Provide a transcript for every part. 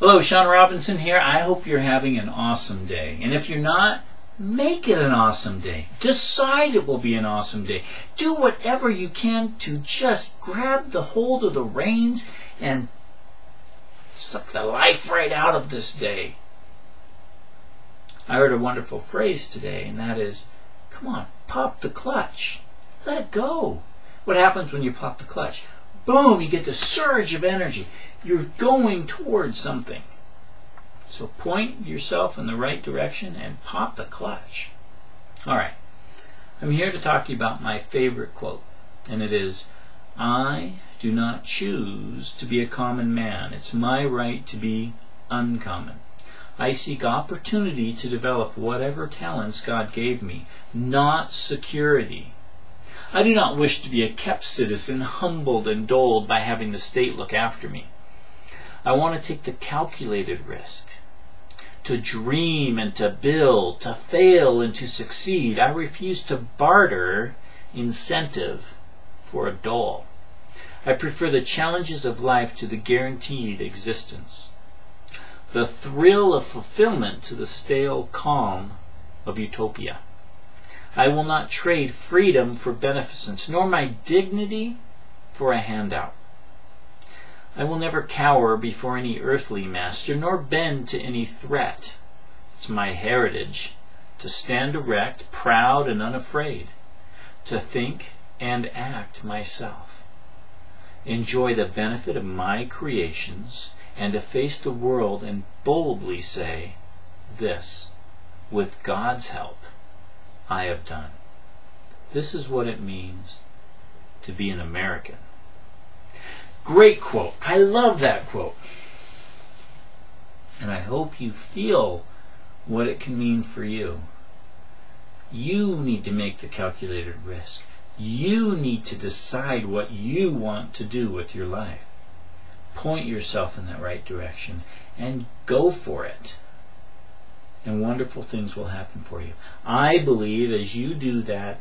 Hello, Shawn Robinson here. I hope you're having an awesome day. And if you're not, make it an awesome day. Decide it will be an awesome day. Do whatever you can to just grab the hold of the reins and suck the life right out of this day. I heard a wonderful phrase today, and that is, come on, pop the clutch. Let it go. What happens when you pop the clutch? Boom, you get the surge of energy. You're going towards something. So point yourself in the right direction and pop the clutch. All right. I'm here to talk to you about my favorite quote, and it is I do not choose to be a common man. It's my right to be uncommon. I seek opportunity to develop whatever talents God gave me, not security. I do not wish to be a kept citizen, humbled and doled by having the state look after me. I want to take the calculated risk. To dream and to build, to fail and to succeed. I refuse to barter incentive for a dole. I prefer the challenges of life to the guaranteed existence. The thrill of fulfillment to the stale calm of utopia. I will not trade freedom for beneficence, nor my dignity for a handout. I will never cower before any earthly master, nor bend to any threat. It's my heritage to stand erect, proud and unafraid, to think and act myself, enjoy the benefit of my creations, and to face the world and boldly say, This, with God's help, I have done. This is what it means to be an American. Great quote. I love that quote. And I hope you feel what it can mean for you. You need to make the calculated risk. You need to decide what you want to do with your life. Point yourself in that right direction and go for it. And wonderful things will happen for you. I believe as you do that,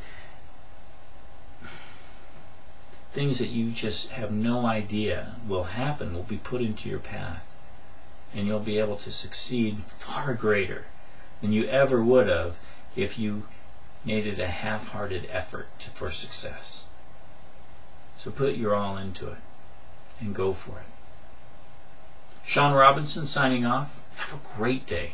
things that you just have no idea will happen will be put into your path. And you'll be able to succeed far greater than you ever would have if you made it a half-hearted effort for success. So put your all into it and go for it. Shawn Robinson signing off. Have a great day.